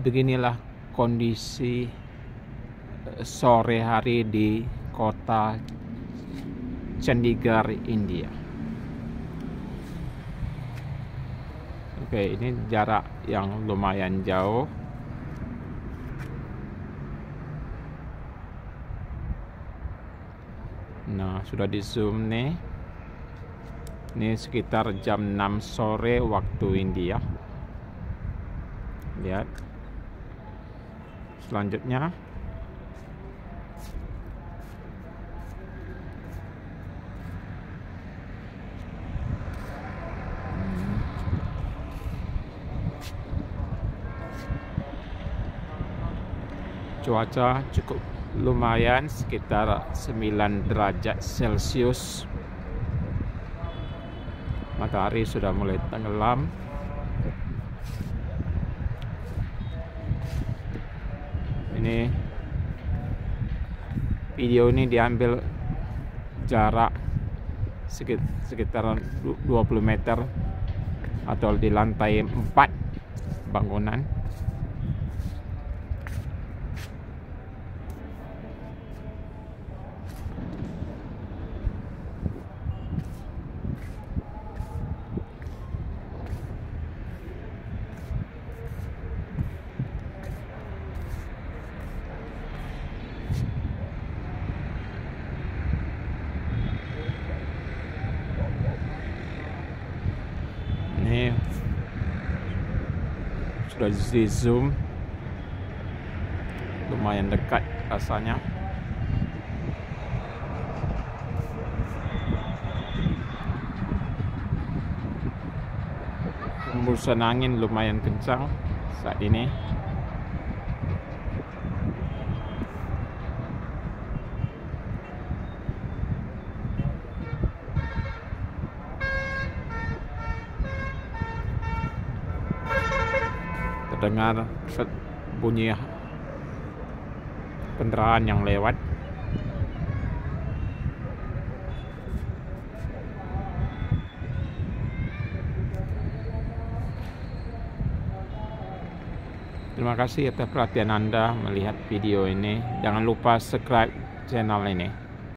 beginilah kondisi eh, sore hari di kota Chandigarh, India. Oke, ini jarak yang lumayan jauh. Nah, sudah di zoom nih. Ini sekitar jam 6 sore waktu India. Lihat. Selanjutnya. Cuaca cukup lumayan sekitar 9 derajat celcius. Matahari sudah mulai tenggelam ini video ini diambil jarak sekitar 20 meter atau di lantai 4 bangunan ini sudah di zoom. Lumayan dekat rasanya. Hembusan angin lumayan kencang saat ini terdengar bunyi kendaraan yang lewat Terima kasih atas perhatian Anda melihat video ini. Jangan lupa subscribe channel ini.